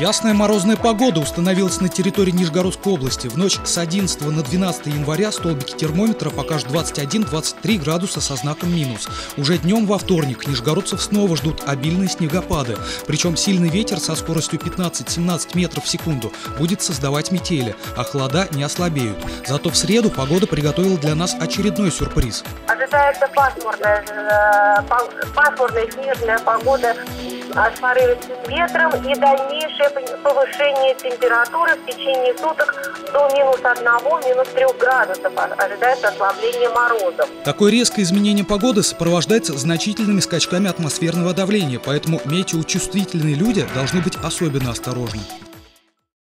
Ясная морозная погода установилась на территории Нижегородской области. В ночь с 11 на 12 января столбики термометра покажут 21-23 градуса со знаком минус. Уже днем во вторник нижегородцев снова ждут обильные снегопады. Причем сильный ветер со скоростью 15-17 метров в секунду будет создавать метели, а холода не ослабеют. Зато в среду погода приготовила для нас очередной сюрприз. Ожидается пасмурная, э, пасмурная снежная погода с порывистым ветром и дальнейшее повышение температуры в течение суток до минус 1, минус 3 градусов. Ожидается ослабление морозов. Такое резкое изменение погоды сопровождается значительными скачками атмосферного давления, поэтому метеочувствительные люди должны быть особенно осторожны.